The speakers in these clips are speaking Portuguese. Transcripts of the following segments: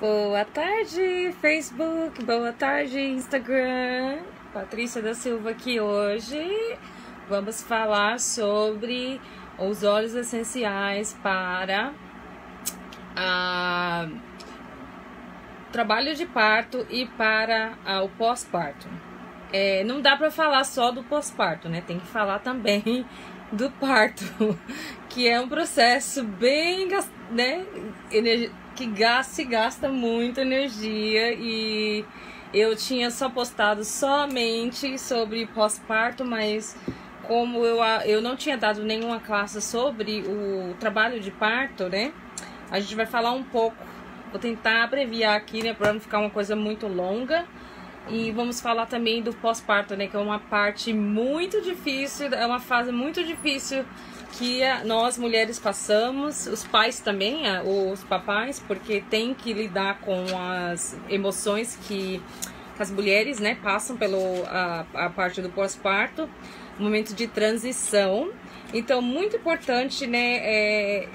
Boa tarde, Facebook. Boa tarde, Instagram. Patrícia da Silva aqui hoje. Vamos falar sobre os óleos essenciais para a trabalho de parto e para o pós-parto. É, não dá para falar só do pós-parto, né? Tem que falar também do parto, que é um processo bem, né, que gasta, se gasta muita energia e eu tinha só postado somente sobre pós-parto, mas como eu, eu não tinha dado nenhuma classe sobre o trabalho de parto, né? A gente vai falar um pouco, vou tentar abreviar aqui, né, para não ficar uma coisa muito longa. E vamos falar também do pós-parto, né, que é uma parte muito difícil, é uma fase muito difícil que nós mulheres passamos, os pais também, os papais, porque tem que lidar com as emoções que, as mulheres, né, passam pelo a, parte do pós-parto, momento de transição. Então, muito importante, né, é,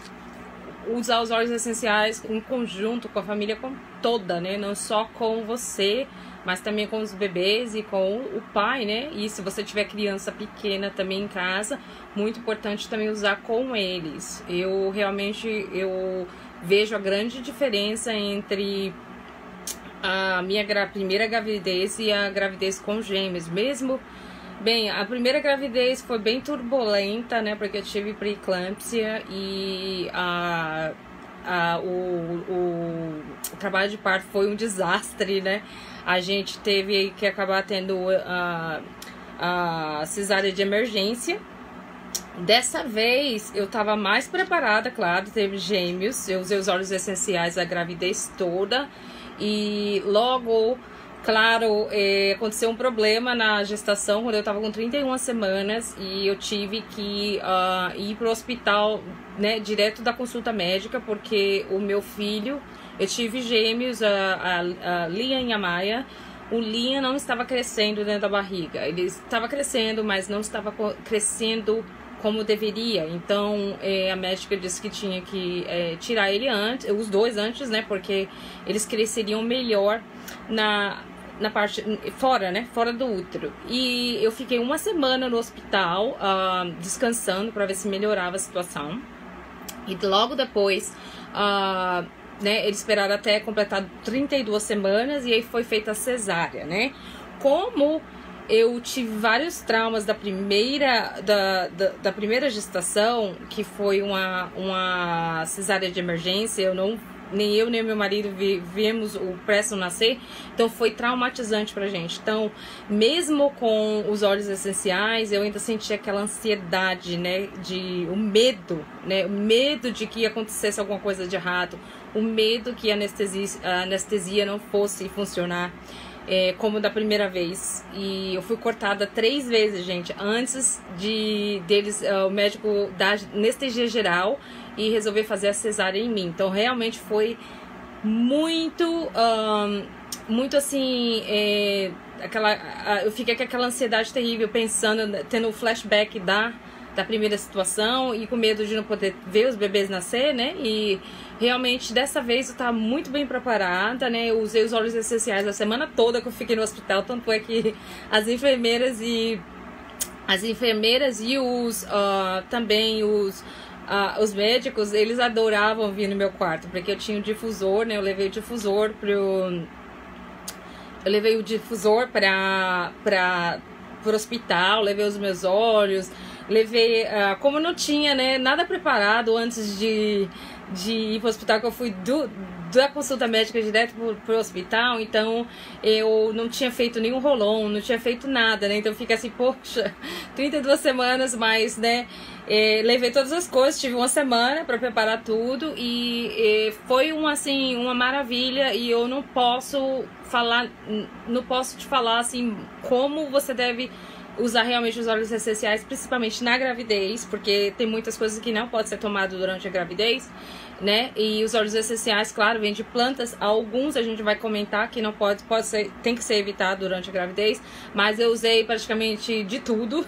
usar os óleos essenciais em conjunto com a família toda, né, não só com você, mas também com os bebês e com o pai, né? E se você tiver criança pequena também em casa, muito importante também usar com eles. Eu realmente eu vejo a grande diferença entre a minha gra primeira gravidez e a gravidez com gêmeos, mesmo Bem, a primeira gravidez foi bem turbulenta, né? Porque eu tive preeclâmpsia e a, a, o, o, o trabalho de parto foi um desastre, né? A gente teve que acabar tendo a, a cesárea de emergência. Dessa vez eu estava mais preparada, claro, teve gêmeos, eu usei os óleos essenciais a gravidez toda e logo, claro, é, aconteceu um problema na gestação quando eu estava com 31 semanas e eu tive que uh, ir para o hospital, né, direto da consulta médica, porque o meu filho eu tive gêmeos, a, a, a Liam e a Maia. O Liam não estava crescendo dentro da barriga. Ele estava crescendo, mas não estava crescendo como deveria. Então é, a médica disse que tinha que é, tirar ele antes, os dois antes, né? Porque eles cresceriam melhor na na parte fora, né? Fora do útero. E eu fiquei uma semana no hospital uh, descansando para ver se melhorava a situação. E logo depois uh, né? Eles esperaram até completar 32 semanas e aí foi feita a cesárea, né? Como eu tive vários traumas da primeira da, da, da, primeira gestação, que foi uma, uma cesárea de emergência, eu não nem eu nem meu marido vi, vimos o Preston nascer, então foi traumatizante pra gente. Então, mesmo com os óleos essenciais, eu ainda senti aquela ansiedade, né, de o medo, né, o medo de que acontecesse alguma coisa de errado, o medo que a anestesia, a anestesia não fosse funcionar. É, como da primeira vez. E eu fui cortada três vezes, gente, antes de deles, uh, o médico dar anestesia geral e resolver fazer a cesárea em mim. Então, realmente foi muito, um, muito assim, é, aquela, eu fiquei com aquela ansiedade terrível, pensando, tendo o flashback da da primeira situação e com medo de não poder ver os bebês nascer, né? E realmente dessa vez eu tava muito bem preparada, né? Eu usei os óleos essenciais a semana toda que eu fiquei no hospital, tanto é que as enfermeiras e as enfermeiras e os uh, também os uh, os médicos, eles adoravam vir no meu quarto, porque eu tinha o um difusor, né? Eu levei o difusor pro eu levei o difusor para para pro hospital, levei os meus olhos, levei, uh, como não tinha, né, nada preparado antes de, de ir para o hospital, que eu fui do, da consulta médica direto pro, o hospital, então eu não tinha feito nenhum rolão, não tinha feito nada, né? Então fica assim, poxa, 32 semanas, mas, né? Eh, levei todas as coisas, tive uma semana para preparar tudo e, e foi um, assim, uma maravilha e eu não posso falar, não posso te falar assim como você deve usar realmente os óleos essenciais, principalmente na gravidez, porque tem muitas coisas que não pode ser tomado durante a gravidez, né? E os óleos essenciais, claro, vêm de plantas. Alguns a gente vai comentar que não pode, pode ser, tem que ser evitado durante a gravidez, mas eu usei praticamente de tudo.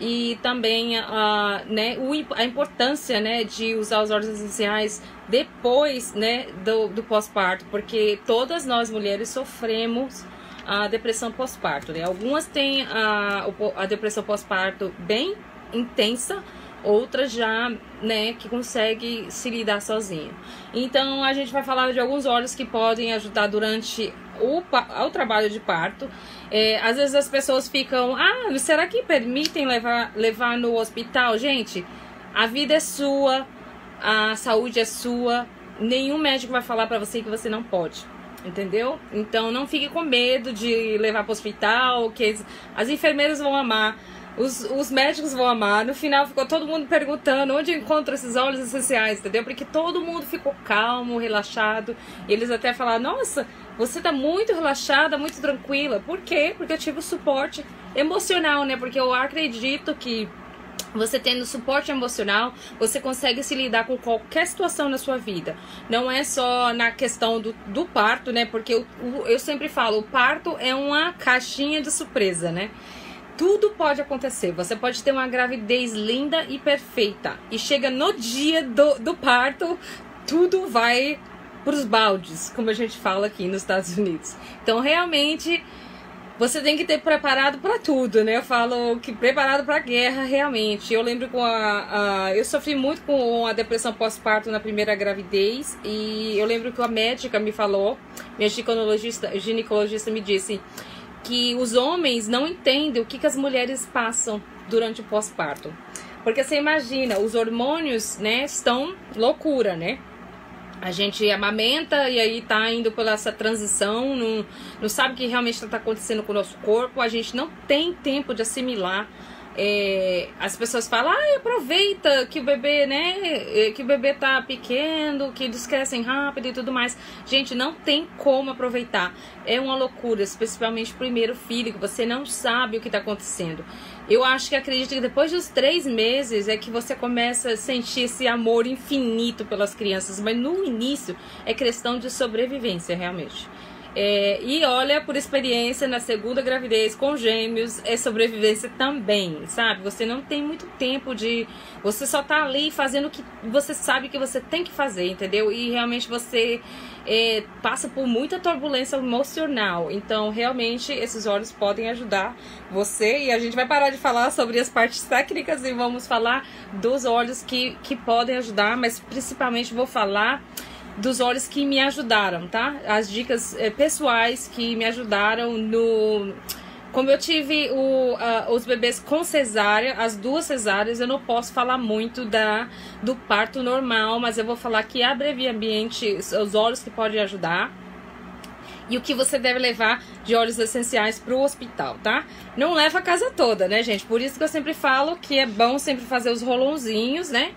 e também a, né, a importância né, de usar os óleos essenciais depois né, do, do pós-parto, porque todas nós mulheres sofremos a depressão pós-parto. Né? Algumas têm a, a depressão pós-parto bem intensa, outras já, né, que consegue se lidar sozinha. Então a gente vai falar de alguns óleos que podem ajudar durante o, o trabalho de parto. É, às vezes as pessoas ficam, ah, será que permitem levar, levar no hospital? Gente, a vida é sua, a saúde é sua, nenhum médico vai falar para você que você não pode. Entendeu? Então não fique com medo de levar para o hospital, que as enfermeiras vão amar. Os, os médicos vão amar. No final ficou todo mundo perguntando onde encontro esses óleos essenciais, entendeu? Porque todo mundo ficou calmo, relaxado. Eles até falaram: Nossa, você tá muito relaxada, muito tranquila. Por quê? Porque eu tive o suporte emocional, né? Porque eu acredito que você tendo suporte emocional, você consegue se lidar com qualquer situação na sua vida. Não é só na questão do, do parto, né? Porque eu, eu sempre falo, o parto é uma caixinha de surpresa, né? tudo pode acontecer. Você pode ter uma gravidez linda e perfeita. E chega no dia do, do parto, tudo vai para os baldes, como a gente fala aqui nos Estados Unidos. Então, realmente, você tem que ter preparado para tudo, né? Eu falo que preparado para guerra, realmente. Eu lembro com a, a, eu sofri muito com a depressão pós-parto na primeira gravidez e eu lembro que a médica me falou, minha ginecologista, ginecologista me disse que os homens não entendem o que, que as mulheres passam durante o pós-parto. Porque você imagina, os hormônios, né, estão loucura, né? A gente amamenta e aí tá indo pela essa transição, não, não sabe o que realmente está acontecendo com o nosso corpo, a gente não tem tempo de assimilar é, as pessoas falam, ah, aproveita que o bebê, né? É, que o bebê tá pequeno, que eles crescem rápido e tudo mais. Gente, não tem como aproveitar. É uma loucura, especialmente o primeiro filho, que você não sabe o que tá acontecendo. Eu acho que acredito que depois dos três meses é que você começa a sentir esse amor infinito pelas crianças, mas no início é questão de sobrevivência, realmente. É, e olha, por experiência, na segunda gravidez com gêmeos, é sobrevivência também, sabe? Você não tem muito tempo de. Você só tá ali fazendo o que você sabe que você tem que fazer, entendeu? E realmente você é, passa por muita turbulência emocional. Então, realmente, esses olhos podem ajudar você. E a gente vai parar de falar sobre as partes técnicas e vamos falar dos olhos que, que podem ajudar, mas principalmente vou falar dos olhos que me ajudaram, tá? As dicas é, pessoais que me ajudaram no. Como eu tive o, uh, os bebês com cesárea, as duas cesáreas, eu não posso falar muito da, do parto normal, mas eu vou falar que abreviamente os olhos que podem ajudar e o que você deve levar de óleos essenciais para o hospital, tá? Não leva a casa toda, né, gente? Por isso que eu sempre falo que é bom sempre fazer os rolãozinhos, né?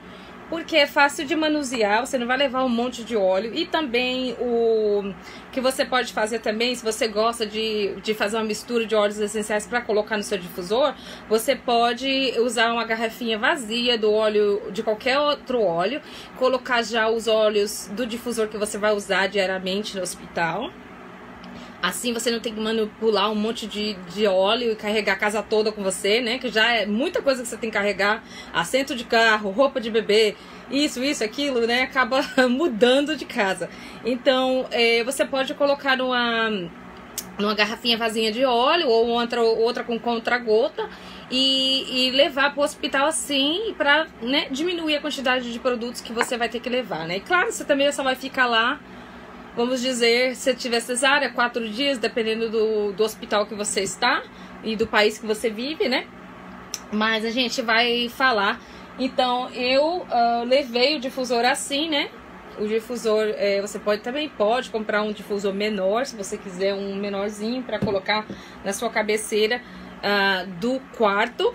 Porque é fácil de manusear, você não vai levar um monte de óleo. E também o que você pode fazer também, se você gosta de, de fazer uma mistura de óleos essenciais para colocar no seu difusor, você pode usar uma garrafinha vazia do óleo, de qualquer outro óleo, colocar já os óleos do difusor que você vai usar diariamente no hospital. Assim você não tem que manipular um monte de, de óleo e carregar a casa toda com você, né? Que já é muita coisa que você tem que carregar. Assento de carro, roupa de bebê, isso, isso, aquilo, né? Acaba mudando de casa. Então, é, você pode colocar numa, numa garrafinha vazia de óleo ou outra, outra com contra-gota e, e, levar para o hospital assim para né, diminuir a quantidade de produtos que você vai ter que levar, né? E claro, você também só vai ficar lá vamos dizer, se tiver cesárea, quatro dias, dependendo do, do hospital que você está e do país que você vive, né? Mas a gente vai falar. Então, eu uh, levei o difusor assim, né? O difusor, é, você pode também pode comprar um difusor menor, se você quiser um menorzinho para colocar na sua cabeceira uh, do quarto.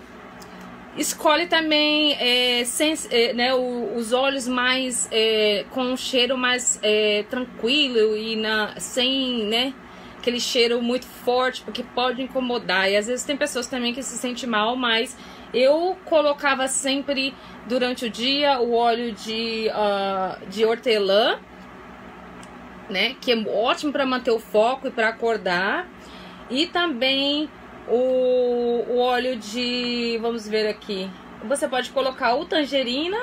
Escolhe também é, sem, é, né, o, os olhos mais é, com um cheiro mais é, tranquilo e na, sem né, aquele cheiro muito forte, porque pode incomodar. E às vezes tem pessoas também que se sentem mal, mas eu colocava sempre durante o dia o óleo de, uh, de hortelã, né, que é ótimo para manter o foco e para acordar. E também o, o óleo de. Vamos ver aqui. Você pode colocar o tangerina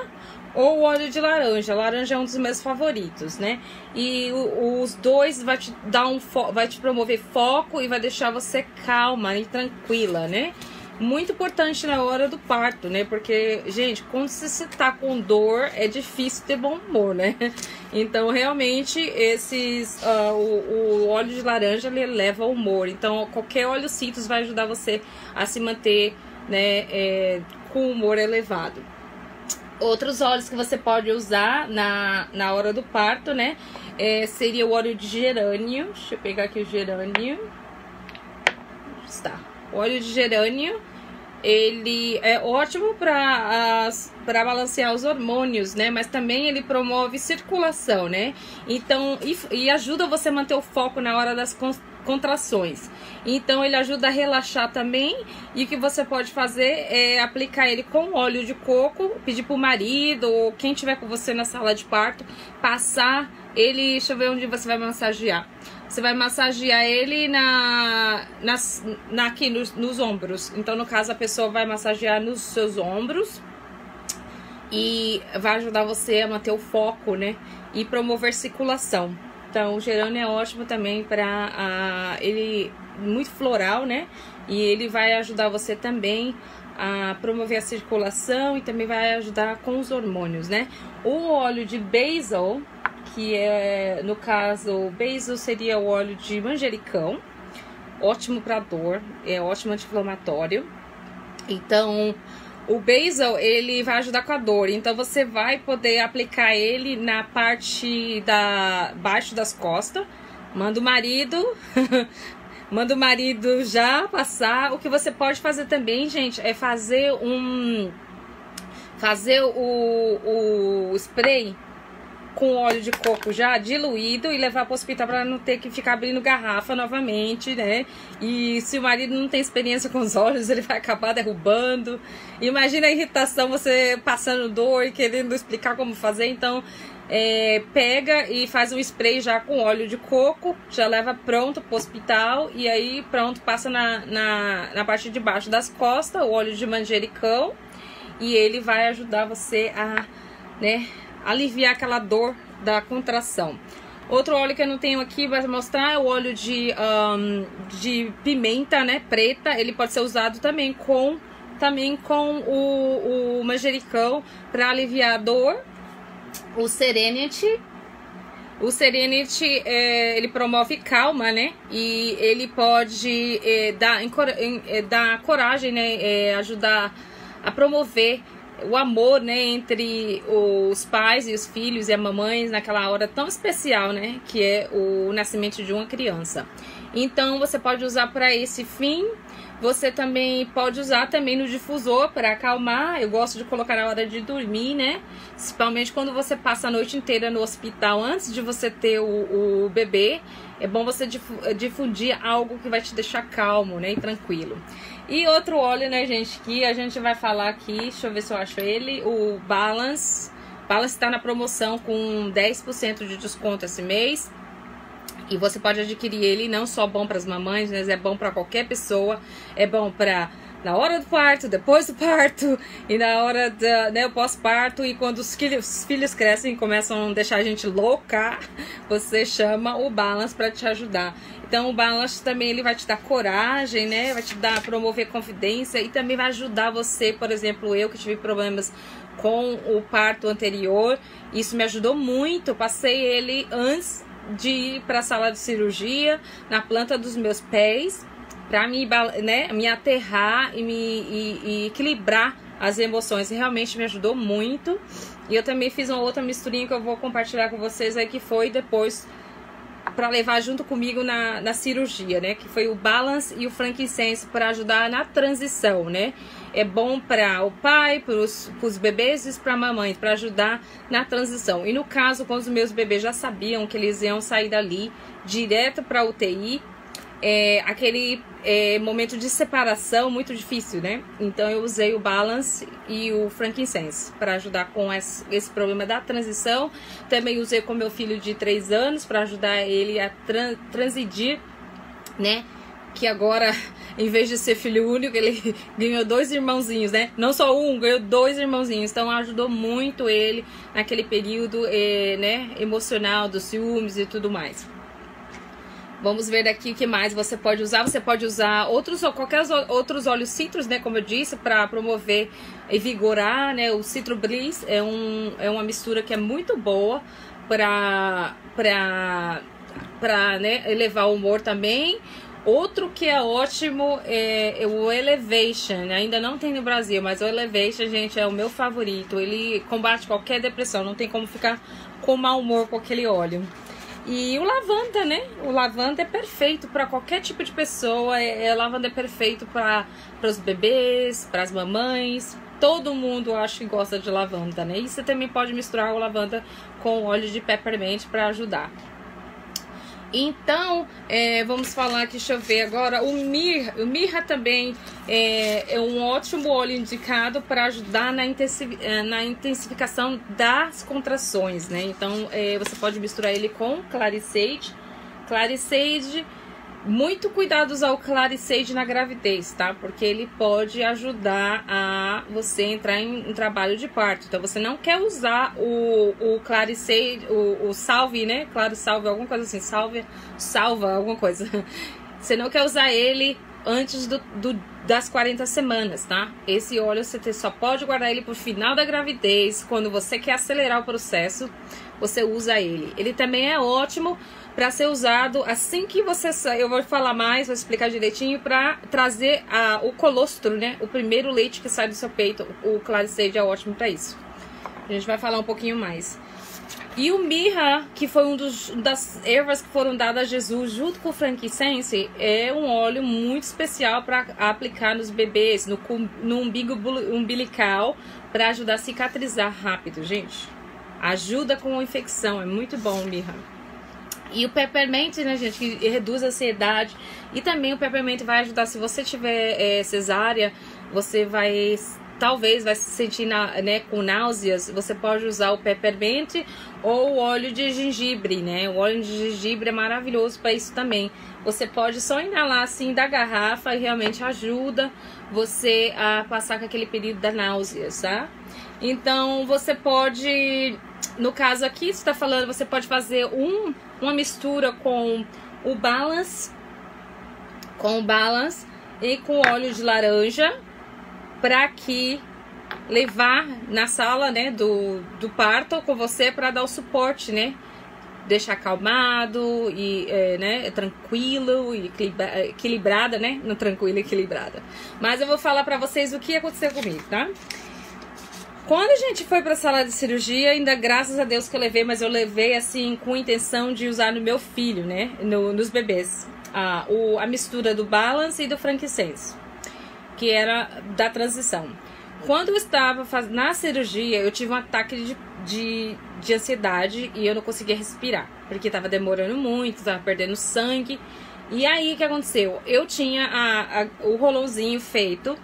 ou o óleo de laranja. Laranja é um dos meus favoritos, né? E o, os dois vai te dar um vai te promover foco e vai deixar você calma e tranquila, né? Muito importante na hora do parto, né? Porque, gente, quando você tá com dor, é difícil ter bom humor, né? Então, realmente, esses uh, o, o, óleo de laranja ele leva ao humor. Então, qualquer óleo cítrus vai ajudar você a se manter, né, é, com humor elevado. Outros óleos que você pode usar na, na hora do parto, né? É, seria o óleo de gerânio. Deixa eu pegar aqui o gerânio. O óleo de gerânio, ele é ótimo para balancear os hormônios, né? Mas também ele promove circulação, né? Então, e, e ajuda você a manter o foco na hora das contrações. Então ele ajuda a relaxar também. E o que você pode fazer é aplicar ele com óleo de coco, pedir pro marido ou quem tiver com você na sala de parto, passar ele, deixa eu ver onde você vai massagear. Você vai massagear ele na, na aqui nos, nos ombros. Então, no caso, a pessoa vai massagear nos seus ombros e vai ajudar você a manter o foco, né? E promover circulação. Então, o gerânio é ótimo também para ele muito floral, né? E ele vai ajudar você também a promover a circulação e também vai ajudar com os hormônios, né? O óleo de basil, que é, no caso, o basil seria o óleo de manjericão, ótimo para dor, é ótimo anti-inflamatório. Então, o basil, ele vai ajudar com a dor. Então, você vai poder aplicar ele na parte da baixo das costas. Manda o marido Manda o marido já passar. O que você pode fazer também, gente, é fazer um. Fazer o, o spray com óleo de coco já diluído e levar para o hospital para não ter que ficar abrindo garrafa novamente, né? E se o marido não tem experiência com os olhos, ele vai acabar derrubando. Imagina a irritação, você passando dor e querendo explicar como fazer. Então, é, pega e faz um spray já com óleo de coco, já leva pronto pro hospital e aí pronto, passa na, na, na parte de baixo das costas, o óleo de manjericão e ele vai ajudar você a né, aliviar aquela dor da contração. Outro óleo que eu não tenho aqui para mostrar é o óleo de, um, de pimenta, né, preta. Ele pode ser usado também com também com o, o manjericão para aliviar a dor o Serenity. O Serenity, é, ele promove calma, né? E ele pode é, dar, é, dar coragem, né? É, ajudar a promover o amor, né? Entre os pais e os filhos e a mamãe naquela hora tão especial, né? Que é o nascimento de uma criança. Então, você pode usar para esse fim você também pode usar também no difusor para acalmar. Eu gosto de colocar na hora de dormir, né? Principalmente quando você passa a noite inteira no hospital antes de você ter o, o bebê. É bom você difundir algo que vai te deixar calmo, né? E tranquilo. E outro óleo, né, gente, que a gente vai falar aqui. Deixa eu ver se eu acho ele. O Balance. Balance está na promoção com 10% de desconto esse mês. E você pode adquirir ele não só bom para as mamães, mas é bom para qualquer pessoa. É bom para na hora do parto, depois do parto e na hora da, né, pós-parto e quando os filhos, os filhos crescem e começam a deixar a gente louca, você chama o Balance para te ajudar. Então o Balance também ele vai te dar coragem, né? Vai te dar promover confidência e também vai ajudar você, por exemplo, eu que tive problemas com o parto anterior, isso me ajudou muito. Eu passei ele antes de ir para a sala de cirurgia na planta dos meus pés para me, né, me aterrar e me e, e equilibrar as emoções. realmente me ajudou muito. E eu também fiz uma outra misturinha que eu vou compartilhar com vocês aí, que foi depois para levar junto comigo na, na cirurgia, né? Que foi o balance e o frankincense para ajudar na transição, né? É bom para o pai, para os bebês e para a mamãe, para ajudar na transição. E no caso, quando os meus bebês já sabiam que eles iam sair dali direto para UTI, é, aquele é, momento de separação muito difícil, né? Então eu usei o Balance e o Frankincense para ajudar com esse, problema da transição. Também usei com meu filho de 3 anos para ajudar ele a transidir, né? Que agora em vez de ser filho único, ele ganhou dois irmãozinhos, né? Não só um, ganhou dois irmãozinhos. Então ajudou muito ele naquele período, eh, né, emocional dos ciúmes e tudo mais. Vamos ver aqui o que mais você pode usar. Você pode usar outros qualquer outros óleos citros, né, como eu disse, para promover e vigorar, né? O Citro Bliss é, um, é uma mistura que é muito boa para para para né, elevar o humor também. Outro que é ótimo é, é, o Elevation. Ainda não tem no Brasil, mas o Elevation, gente, é o meu favorito. Ele combate qualquer depressão. Não tem como ficar com mau humor com aquele óleo. E o lavanda, né? O lavanda é perfeito para qualquer tipo de pessoa. É, é lavanda é perfeito para os bebês, para as mamães. Todo mundo acho que gosta de lavanda, né? E você também pode misturar o lavanda com óleo de peppermint para ajudar. Então, é, vamos falar aqui, deixa eu ver agora, o mirra, o mirra também é, é um ótimo óleo indicado para ajudar na, intensiv, é, na intensificação das contrações, né? Então, é, você pode misturar ele com Clarisade. Clarisade muito cuidado usar o Clarisade na gravidez, tá? Porque ele pode ajudar a você entrar em um trabalho de parto. Então você não quer usar o, o Clarisade, o, o salve, né? Claro, salve, alguma coisa assim, salve, salva, alguma coisa. Você não quer usar ele antes do, do, das 40 semanas, tá? Esse óleo você só pode guardar ele pro final da gravidez, quando você quer acelerar o processo, você usa ele. Ele também é ótimo para ser usado assim que você sai. Eu vou falar mais, vou explicar direitinho para trazer a, o colostro, né? O primeiro leite que sai do seu peito. O Claricide é ótimo para isso. A gente vai falar um pouquinho mais. E o mirra, que foi um dos, das ervas que foram dadas a Jesus junto com o frankincense, é um óleo muito especial para aplicar nos bebês, no, no umbigo umbilical, para ajudar a cicatrizar rápido, gente. Ajuda com a infecção, é muito bom o mirra. E o peppermint, né, gente, que reduz a ansiedade. E também o peppermint vai ajudar, se você tiver é, cesárea, você vai talvez vai se sentir na, né, com náuseas, você pode usar o peppermint ou o óleo de gengibre, né? O óleo de gengibre é maravilhoso para isso também. Você pode só inalar assim da garrafa e realmente ajuda você a passar com aquele período da náusea, tá? Então você pode, no caso aqui, está falando, você pode fazer um uma mistura com o balance, com o balance e com óleo de laranja para que levar na sala, né, do, do parto com você para dar o suporte, né? Deixar acalmado e, é, né, tranquilo e equilibrada, né? Não tranquilo e equilibrada. Mas eu vou falar para vocês o que aconteceu comigo, tá? Quando a gente foi para a sala de cirurgia, ainda graças a Deus que eu levei, mas eu levei assim com intenção de usar no meu filho, né? No, nos bebês. A, o, a mistura do balance e do frankincense, que era da transição. Quando eu estava na cirurgia, eu tive um ataque de, de, de ansiedade e eu não conseguia respirar, porque estava demorando muito, estava perdendo sangue. E aí o que aconteceu? Eu tinha a, a, o rolãozinho feito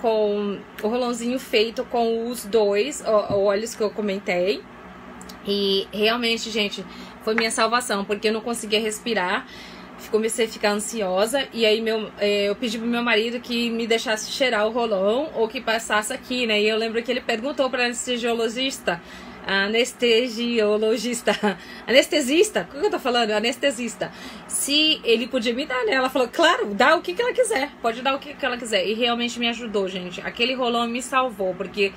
com o rolãozinho feito com os dois óleos que eu comentei. E realmente, gente, foi minha salvação, porque eu não conseguia respirar. Comecei a ficar ansiosa e aí meu, é, eu pedi pro meu marido que me deixasse cheirar o rolão ou que passasse aqui, né? E eu lembro que ele perguntou para anestesiologista anestesiologista, anestesista, o que eu tô falando? Anestesista. Se ele podia me dar, né? Ela falou, claro, dá o que, que ela quiser, pode dar o que, que ela quiser. E realmente me ajudou, gente. Aquele rolão me salvou, porque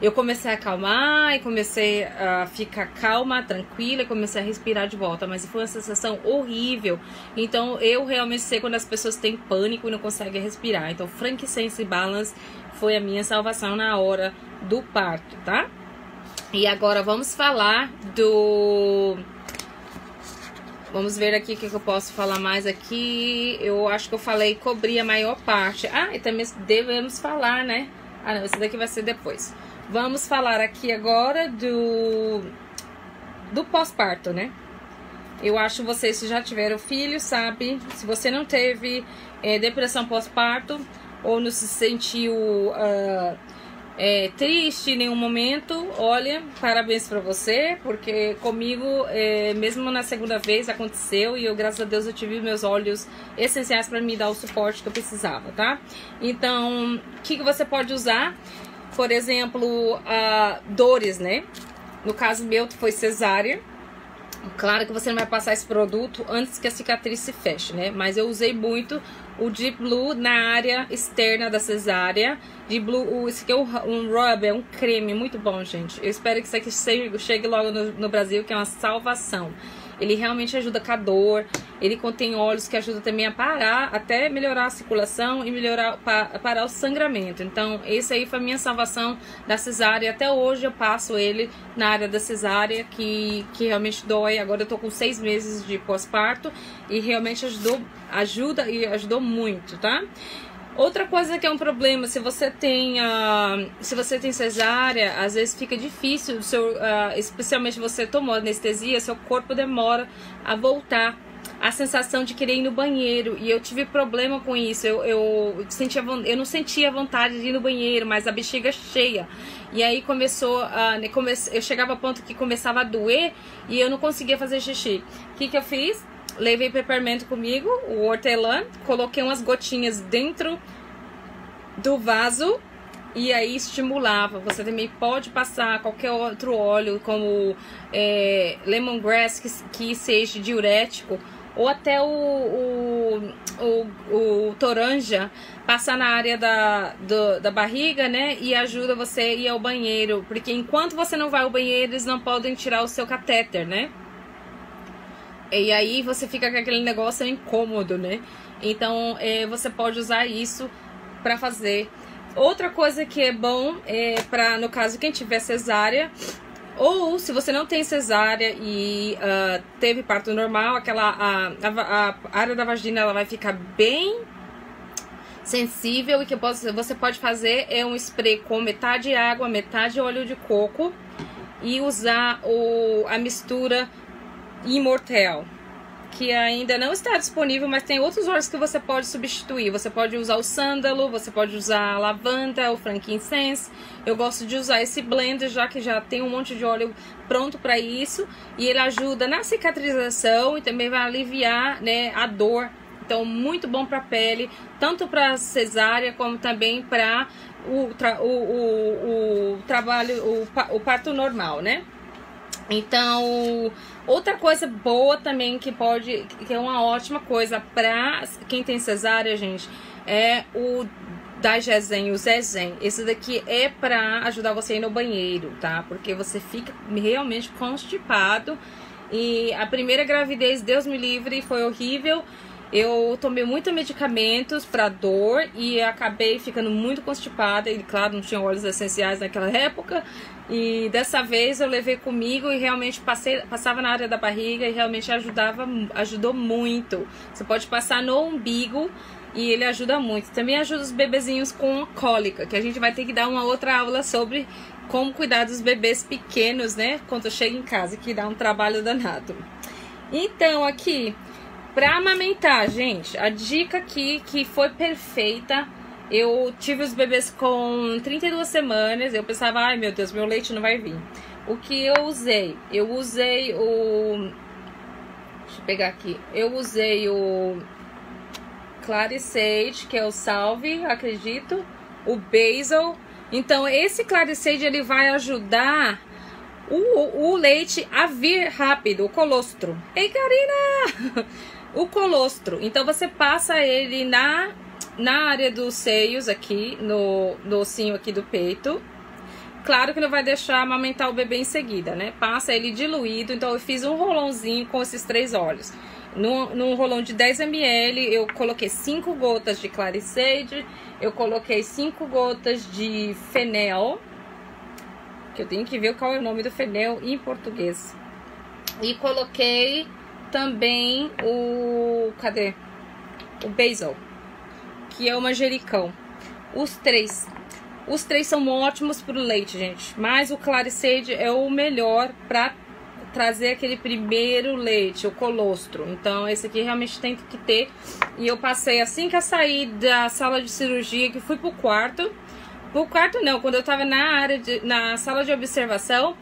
eu comecei a acalmar e comecei a ficar calma, tranquila e comecei a respirar de volta. Mas foi uma sensação horrível. Então eu realmente sei quando as pessoas têm pânico e não conseguem respirar. Então Frankincense Balance foi a minha salvação na hora do parto, tá? E agora vamos falar do. Vamos ver aqui o que, eu posso falar mais aqui. Eu acho que eu falei cobrir a maior parte. Ah, e também devemos falar, né? Ah, não, esse daqui vai ser depois. Vamos falar aqui agora do do pós-parto, né? Eu acho que vocês já tiveram filho, sabe? Se você não teve é, depressão pós-parto ou não se sentiu uh, é, triste em nenhum momento, olha, parabéns para você, porque comigo, é, mesmo na segunda vez, aconteceu e eu, graças a Deus, eu tive meus olhos essenciais para me dar o suporte que eu precisava, tá? Então, o que, que você pode usar? Por exemplo, uh, dores, né? No caso meu, foi cesárea. Claro que você não vai passar esse produto antes que a cicatriz se feche, né? Mas eu usei muito o Deep Blue na área externa da cesárea. Deep Blue, esse aqui é um rub, é um creme muito bom, gente. Eu espero que isso aqui chegue logo no, no Brasil, que é uma salvação. Ele realmente ajuda com a dor. Ele contém óleos que ajudam também a parar, até melhorar a circulação e melhorar parar o sangramento. Então, esse aí foi a minha salvação da cesárea. Até hoje eu passo ele na área da cesárea, que, que realmente dói. Agora eu tô com seis meses de pós-parto e realmente ajudou, ajuda e ajudou muito, tá? Outra coisa que é um problema, se você tem, uh, se você tem cesárea, às vezes fica difícil, seu, uh, especialmente você tomou anestesia, seu corpo demora a voltar. A sensação de querer ir no banheiro. E eu tive problema com isso. Eu, eu, sentia, eu não sentia vontade de ir no banheiro, mas a bexiga cheia. E aí começou a. Né, eu chegava a ponto que começava a doer e eu não conseguia fazer xixi. O que, que eu fiz? Levei peppermint comigo, o hortelã, coloquei umas gotinhas dentro do vaso e aí estimulava. Você também pode passar qualquer outro óleo, como é, lemongrass, que, que seja diurético, ou até o, o, o, o toranja, passar na área da, do, da barriga, né? E ajuda você a ir ao banheiro. Porque enquanto você não vai ao banheiro, eles não podem tirar o seu catéter, né? E aí você fica com aquele negócio incômodo, né? Então é, você pode usar isso para fazer. Outra coisa que é bom é para, no caso, quem tiver cesárea, ou se você não tem cesárea e uh, teve parto normal, aquela a, a, a, área da vagina ela vai ficar bem sensível e que você pode fazer é um spray com metade água, metade óleo de coco e usar o, a mistura Immortel, que ainda não está disponível, mas tem outros óleos que você pode substituir. Você pode usar o sândalo, você pode usar a lavanda, o frankincense. Eu gosto de usar esse blend, já que já tem um monte de óleo pronto para isso. E ele ajuda na cicatrização e também vai aliviar né, a dor. Então, muito bom para a pele, tanto para cesárea como também para o, o, o, o, trabalho, o, o parto normal, né? Então, outra coisa boa também que pode, que é uma ótima coisa para quem tem cesárea, gente, é o Dagezen, o Zezen. Esse daqui é para ajudar você a ir no banheiro, tá? Porque você fica realmente constipado. E a primeira gravidez, Deus me livre, foi horrível. Eu tomei muitos medicamentos para dor e acabei ficando muito constipada. E claro, não tinha óleos essenciais naquela época. E dessa vez eu levei comigo e realmente passei, passava na área da barriga e realmente ajudava, ajudou muito. Você pode passar no umbigo e ele ajuda muito. Também ajuda os bebezinhos com cólica, que a gente vai ter que dar uma outra aula sobre como cuidar dos bebês pequenos, né? Quando chega em casa, que dá um trabalho danado. Então, aqui, pra amamentar, gente, a dica aqui que foi perfeita eu tive os bebês com 32 semanas. Eu pensava, ai meu Deus, meu leite não vai vir. O que eu usei? Eu usei o. Deixa eu pegar aqui. Eu usei o Claricade, que é o Salve, acredito. O Basil. Então, esse Claricade ele vai ajudar o, o leite a vir rápido, o colostro. Ei, Karina! o colostro. Então, você passa ele na na área dos seios aqui, no, no ossinho aqui do peito. Claro que não vai deixar amamentar o bebê em seguida, né? Passa ele diluído, então eu fiz um rolãozinho com esses três óleos. Num, num rolão de 10 ml, eu coloquei 5 gotas de Claricide, eu coloquei 5 gotas de Fenel, que eu tenho que ver qual é o nome do Fenel em português. E coloquei também o... cadê? O Basil que é o manjericão. Os três. Os três são ótimos pro leite, gente. Mas o Claricide é o melhor para trazer aquele primeiro leite, o colostro. Então, esse aqui realmente tem que ter. E eu passei assim que eu saí da sala de cirurgia, que fui pro quarto, No quarto não, quando eu tava na área de, na sala de observação,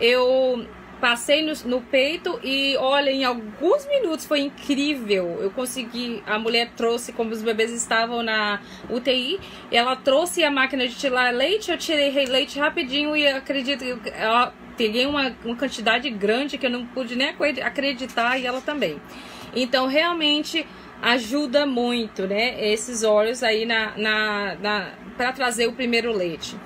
eu passei no, no, peito e olha, em alguns minutos foi incrível. Eu consegui, a mulher trouxe, como os bebês estavam na UTI, ela trouxe a máquina de tirar leite, eu tirei leite rapidinho e acredito que ela peguei uma, uma quantidade grande que eu não pude nem acreditar e ela também. Então realmente ajuda muito, né? Esses óleos aí na, na, na para trazer o primeiro leite.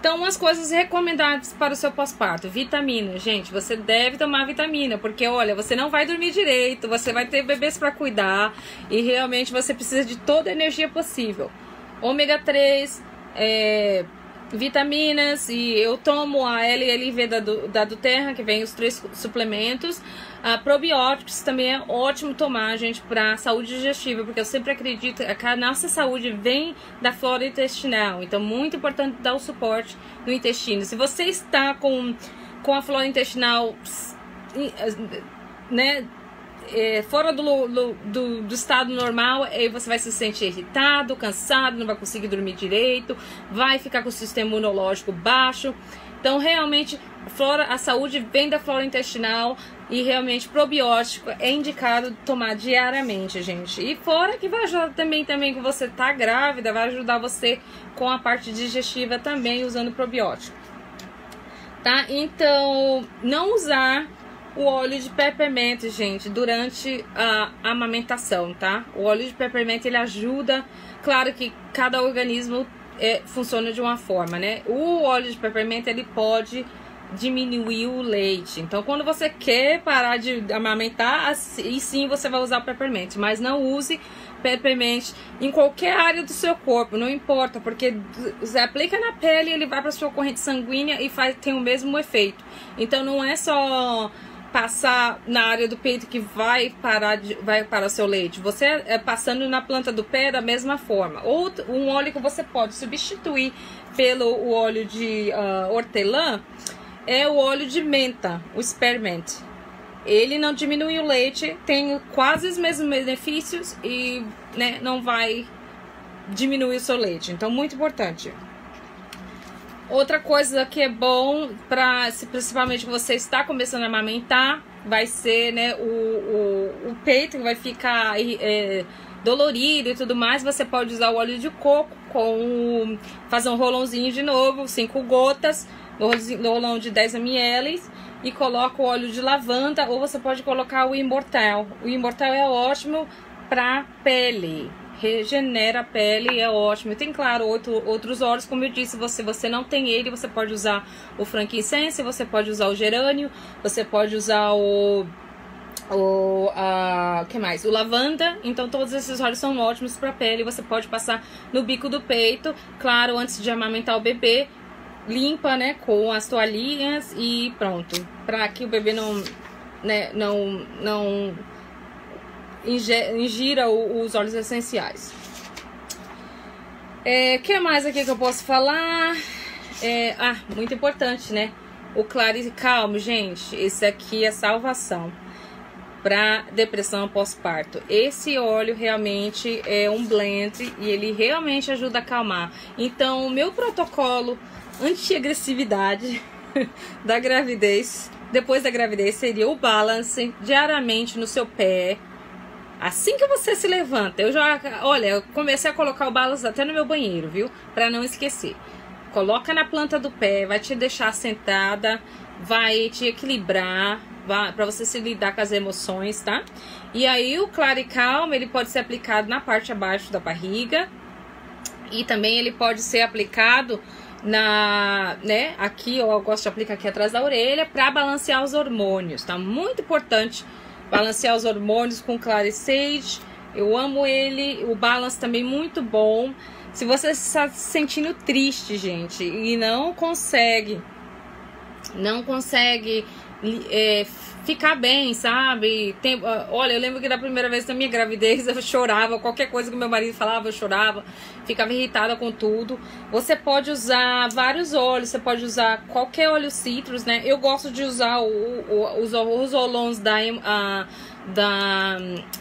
Então, umas coisas recomendadas para o seu pós-parto. Vitamina. Gente, você deve tomar vitamina, porque olha, você não vai dormir direito, você vai ter bebês para cuidar e realmente você precisa de toda a energia possível. Ômega 3, é, vitaminas e eu tomo a LLV da, da Duterra, que vem os três suplementos. A probióticos também é ótimo tomar, gente, para saúde digestiva, porque eu sempre acredito que a nossa saúde vem da flora intestinal. Então, muito importante dar o suporte no intestino. Se você está com, com a flora intestinal, né, é, fora do, do, do, estado normal, você vai se sentir irritado, cansado, não vai conseguir dormir direito, vai ficar com o sistema imunológico baixo. Então, realmente, a, flora, a saúde vem da flora intestinal e realmente probiótico é indicado tomar diariamente, gente. E fora que vai ajudar também, também que você tá grávida, vai ajudar você com a parte digestiva também usando probiótico. Tá? Então, não usar o óleo de peppermint, gente, durante a amamentação, tá? O óleo de peppermint ele ajuda, claro que cada organismo é, funciona de uma forma, né? O óleo de peppermint ele pode diminuir o leite. Então, quando você quer parar de amamentar, e sim você vai usar o peppermint, mas não use peppermint em qualquer área do seu corpo, não importa, porque você aplica na pele, ele vai para sua corrente sanguínea e faz tem o mesmo efeito. Então, não é só passar na área do peito que vai parar de, vai para o seu leite. Você é passando na planta do pé da mesma forma. Ou um óleo que você pode substituir pelo óleo de uh, hortelã é o óleo de menta, o spearmint. Ele não diminui o leite, tem quase os mesmos benefícios e né, não vai diminuir o seu leite. Então, muito importante. Outra coisa que é bom para, principalmente você está começando a amamentar, vai ser né, o, o, o peito que vai ficar é, dolorido e tudo mais. Você pode usar o óleo de coco com fazer um rolãozinho de novo, cinco gotas, no rolão de 10 ml e coloca o óleo de lavanda ou você pode colocar o imortal. O imortal é ótimo para pele regenera a pele, é ótimo. E tem, claro, outro, outros óleos, como eu disse, você, você não tem ele, você pode usar o frankincense, você pode usar o gerânio, você pode usar o o a, que mais? O lavanda. Então todos esses óleos são ótimos para pele. Você pode passar no bico do peito, claro, antes de amamentar o bebê, limpa, né, com as toalhinhas e pronto, para que o bebê não, né, não, não ingira os óleos essenciais. É, que mais aqui que eu posso falar? É, ah, muito importante, né? O Clarice Calmo, gente, esse aqui é salvação para depressão pós-parto. Esse óleo realmente é um blend e ele realmente ajuda a acalmar. Então, o meu protocolo anti-agressividade da gravidez, depois da gravidez, seria o balance diariamente no seu pé, Assim que você se levanta, eu já, olha, eu comecei a colocar o balanço até no meu banheiro, viu? Para não esquecer. Coloca na planta do pé, vai te deixar sentada, vai te equilibrar, para você se lidar com as emoções, tá? E aí o claro e calmo, ele pode ser aplicado na parte abaixo da barriga e também ele pode ser aplicado na, né, aqui, eu gosto de aplicar aqui atrás da orelha para balancear os hormônios, tá? Muito importante balancear os hormônios com Clary Sage. Eu amo ele. O balance também muito bom. Se você está se sentindo triste, gente, e não consegue, não consegue é, ficar bem, sabe? Tem, olha, eu lembro que da primeira vez da minha gravidez eu chorava, qualquer coisa que meu marido falava, eu chorava, ficava irritada com tudo. Você pode usar vários óleos, você pode usar qualquer óleo citrus, né? Eu gosto de usar o, o, os, os olons da, a, da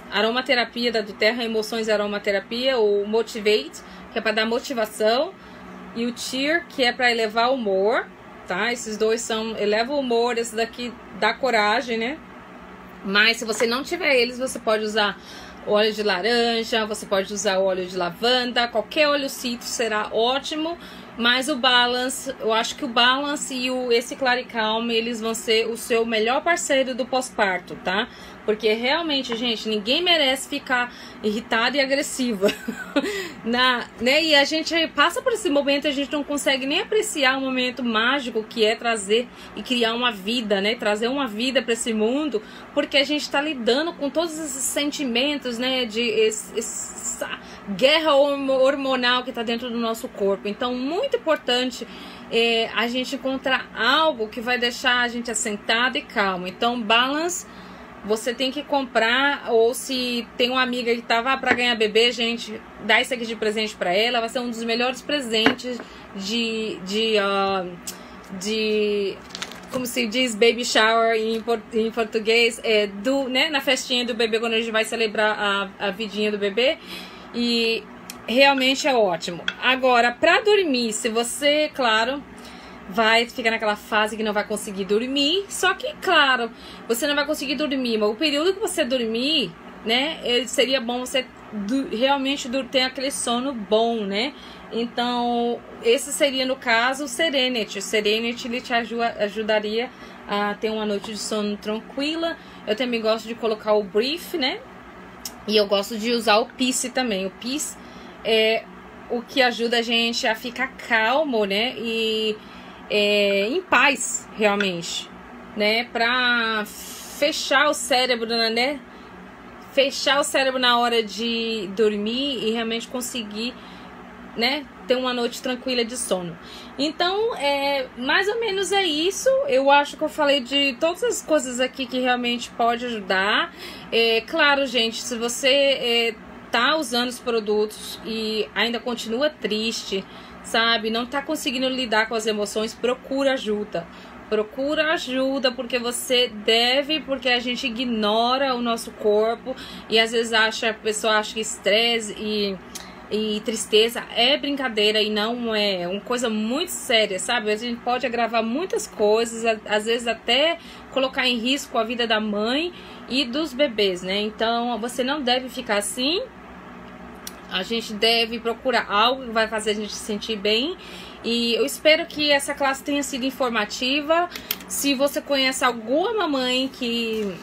aromaterapia, da do Terra Emoções Aromaterapia, o Motivate, que é para dar motivação. e o cheer, que é para elevar o humor, tá? Esses dois são eleva o humor, esse daqui dá coragem, né? Mas se você não tiver eles, você pode usar óleo de laranja, você pode usar óleo de lavanda, qualquer óleo citro será ótimo. Mas o Balance, eu acho que o Balance e o esse Claricalme, eles vão ser o seu melhor parceiro do pós-parto, tá? Porque realmente, gente, ninguém merece ficar irritada e agressiva. Na, né? E a gente passa por esse momento, a gente não consegue nem apreciar o momento mágico que é trazer e criar uma vida, né? Trazer uma vida para esse mundo, porque a gente está lidando com todos esses sentimentos, né? De esse, essa guerra hormonal que está dentro do nosso corpo. Então, muito importante é, a gente encontrar algo que vai deixar a gente assentado e calmo. Então, balance você tem que comprar, ou se tem uma amiga que tava para ganhar bebê, gente, dá isso aqui de presente para ela. Vai ser um dos melhores presentes de. de, uh, de como se diz baby shower em, em português, é do, né, na festinha do bebê, quando a gente vai celebrar a, a vidinha do bebê. E realmente é ótimo. Agora, para dormir, se você, claro, vai ficar naquela fase que não vai conseguir dormir. Só que, claro, você não vai conseguir dormir, mas o período que você dormir, né, seria bom você realmente ter aquele sono bom, né? Então, esse seria no caso o Serenity. O Serenity ele te ajuda, ajudaria a ter uma noite de sono tranquila. Eu também gosto de colocar o Brief, né? E eu gosto de usar o Peace também. O Peace é o que ajuda a gente a ficar calmo, né? E é, em paz, realmente, né? Pra fechar o cérebro, né? Fechar o cérebro na hora de dormir e realmente conseguir, né? Ter uma noite tranquila de sono. Então, é, mais ou menos é isso. Eu acho que eu falei de todas as coisas aqui que realmente pode ajudar. É, claro, gente, se você é, tá usando os produtos e ainda continua triste, sabe? Não tá conseguindo lidar com as emoções, procura ajuda. Procura ajuda porque você deve, porque a gente ignora o nosso corpo e às vezes acha, a pessoa acha que estresse e, e tristeza é brincadeira e não é. É uma coisa muito séria, sabe? A gente pode agravar muitas coisas, às vezes até colocar em risco a vida da mãe e dos bebês, né? Então você não deve ficar assim a gente deve procurar algo que vai fazer a gente se sentir bem. E eu espero que essa classe tenha sido informativa. Se você conhece alguma mamãe que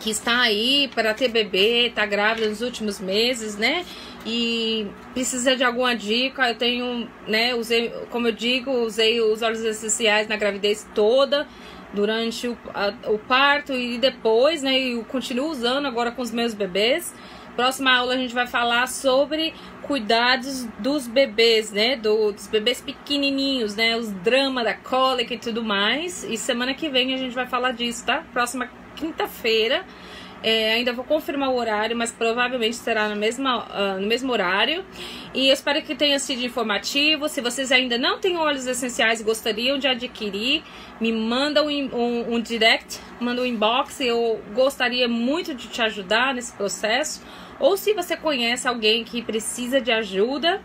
que está aí para ter bebê, está grávida nos últimos meses, né? E precisa de alguma dica, eu tenho, né, usei, como eu digo, usei os óleos essenciais na gravidez toda, durante o, a, o parto e depois, né, e continuo usando agora com os meus bebês. Próxima aula a gente vai falar sobre cuidados dos bebês, né? Do, dos bebês pequenininhos, né? Os dramas da cólica e tudo mais. E semana que vem a gente vai falar disso, tá? Próxima quinta-feira. É, ainda vou confirmar o horário, mas provavelmente será no mesmo, uh, no mesmo horário. E eu espero que tenha sido informativo. Se vocês ainda não têm óleos essenciais e gostariam de adquirir, me manda um, um, um direct, manda um inbox. Eu gostaria muito de te ajudar nesse processo. Ou se você conhece alguém que precisa de ajuda,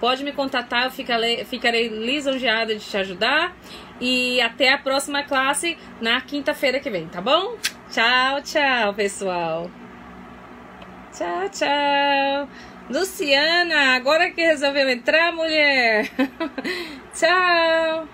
pode me contatar, eu ficarei, ficarei lisonjeada de te ajudar. E até a próxima classe na quinta-feira que vem, tá bom? Tchau, tchau, pessoal. Tchau, tchau. Luciana, agora que resolveu entrar, mulher. tchau.